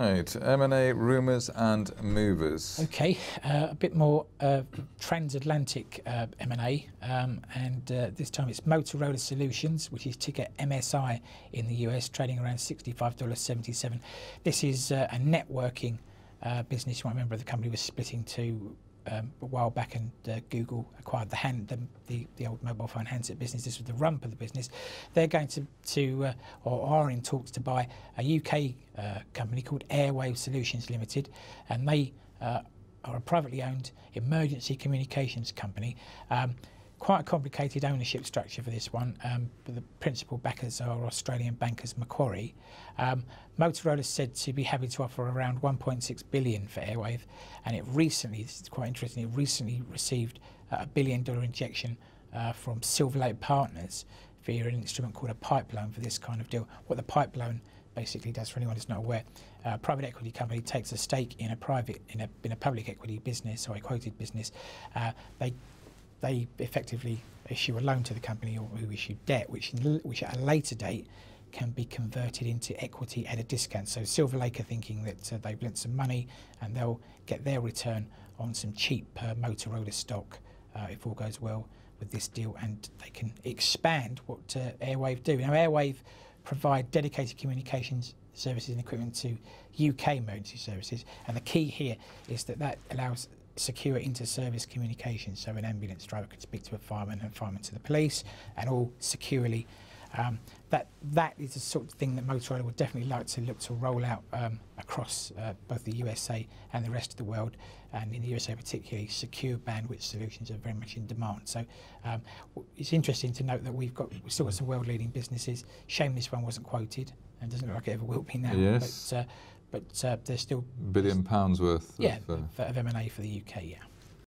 Right, M&A rumours and movers. Okay, uh, a bit more uh, transatlantic uh, M&A, um, and uh, this time it's Motorola Solutions, which is ticker MSI in the US, trading around $65.77. This is uh, a networking uh, business. You might remember the company was splitting to um, a while back, and uh, Google acquired the hand, the, the, the, old mobile phone handset business. This was the rump of the business. They're going to, to uh, or are in talks to buy a UK uh, company called Airwave Solutions Limited, and they uh, are a privately owned emergency communications company. Um, quite a complicated ownership structure for this one. Um, the principal backers are Australian bankers Macquarie. Um, Motorola said to be happy to offer around 1.6 billion for Airwave, and it recently, this is quite interesting, it recently received a billion dollar injection uh, from Silver Lake Partners via an instrument called a pipe loan for this kind of deal. What the pipe loan basically does for anyone who's not aware, a private equity company takes a stake in a private in a in a public equity business or a quoted business. Uh, they they effectively issue a loan to the company or who issue debt, which, which at a later date can be converted into equity at a discount. So Silver Lake are thinking that uh, they've lent some money and they'll get their return on some cheap uh, Motorola stock uh, if all goes well with this deal and they can expand what uh, Airwave do. Now Airwave provide dedicated communications services and equipment to UK emergency services and the key here is that that allows secure inter-service communication, so an ambulance driver could speak to a fireman and a fireman to the police, and all securely. Um, that that is the sort of thing that Motorola would definitely like to look to roll out um, across uh, both the USA and the rest of the world, and in the USA particularly, secure bandwidth solutions are very much in demand. So um, it's interesting to note that we've got we've still got some world-leading businesses. Shame this one wasn't quoted, and doesn't look like it ever will be now. Yes. But, uh, but uh, there's still billion pounds worth. Yeah, of, uh, of M&A for the UK. Yeah.